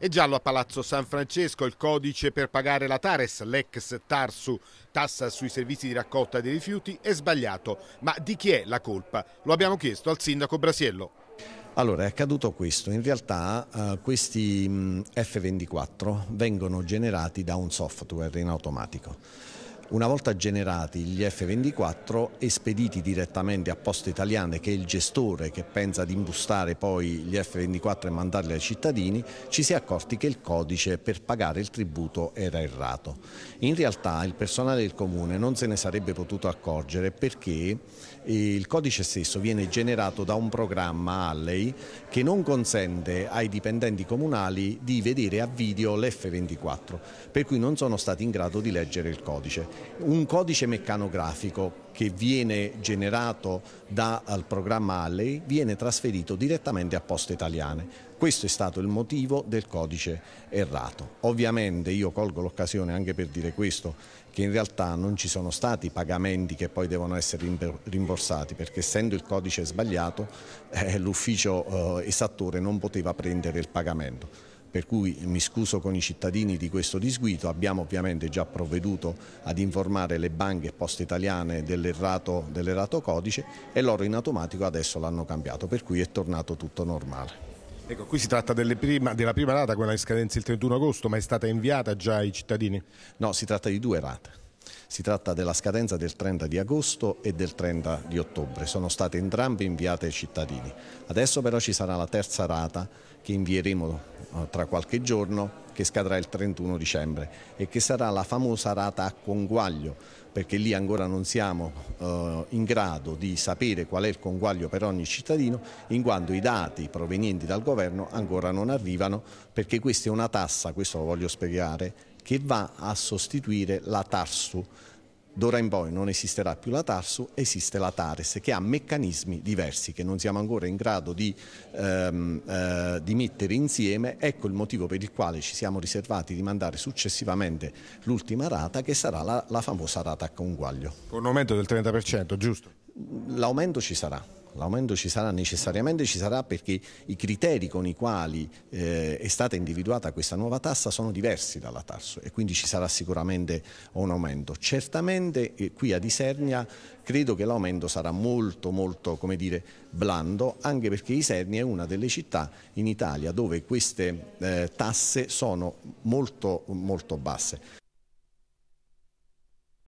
È giallo a Palazzo San Francesco il codice per pagare la Tares, l'ex Tarsu, tassa sui servizi di raccolta dei rifiuti, è sbagliato. Ma di chi è la colpa? Lo abbiamo chiesto al sindaco Brasiello. Allora è accaduto questo, in realtà uh, questi mh, F24 vengono generati da un software in automatico. Una volta generati gli F24 e spediti direttamente a Poste Italiane, che è il gestore che pensa di imbustare poi gli F24 e mandarli ai cittadini, ci si è accorti che il codice per pagare il tributo era errato. In realtà il personale del comune non se ne sarebbe potuto accorgere perché il codice stesso viene generato da un programma Alley che non consente ai dipendenti comunali di vedere a video l'F24, per cui non sono stati in grado di leggere il codice un codice meccanografico che viene generato dal programma Alley viene trasferito direttamente a Poste Italiane. Questo è stato il motivo del codice errato. Ovviamente io colgo l'occasione anche per dire questo, che in realtà non ci sono stati pagamenti che poi devono essere rimborsati, perché essendo il codice sbagliato eh, l'ufficio eh, esattore non poteva prendere il pagamento per cui mi scuso con i cittadini di questo disguito, abbiamo ovviamente già provveduto ad informare le banche e poste italiane dell'errato, dell codice e loro in automatico adesso l'hanno cambiato, per cui è tornato tutto normale. Ecco, qui si tratta prima, della prima rata, quella in scadenza il 31 agosto, ma è stata inviata già ai cittadini? No, si tratta di due rate. Si tratta della scadenza del 30 di agosto e del 30 di ottobre, sono state entrambe inviate ai cittadini. Adesso però ci sarà la terza rata che invieremo eh, tra qualche giorno che scadrà il 31 dicembre e che sarà la famosa rata a conguaglio perché lì ancora non siamo eh, in grado di sapere qual è il conguaglio per ogni cittadino in quanto i dati provenienti dal governo ancora non arrivano perché questa è una tassa, questo lo voglio spiegare, che va a sostituire la Tarsu. D'ora in poi non esisterà più la Tarsu, esiste la Tares che ha meccanismi diversi che non siamo ancora in grado di, ehm, eh, di, mettere insieme. Ecco il motivo per il quale ci siamo riservati di mandare successivamente l'ultima rata che sarà la, la famosa rata a conguaglio. Con un aumento del 30%, giusto? L'aumento ci sarà. L'aumento ci sarà necessariamente ci sarà perché i criteri con i quali eh, è stata individuata questa nuova tassa sono diversi dalla tassa e quindi ci sarà sicuramente un aumento. Certamente eh, qui ad Isernia credo che l'aumento sarà molto molto come dire blando anche perché Isernia è una delle città in Italia dove queste eh, tasse sono molto molto basse.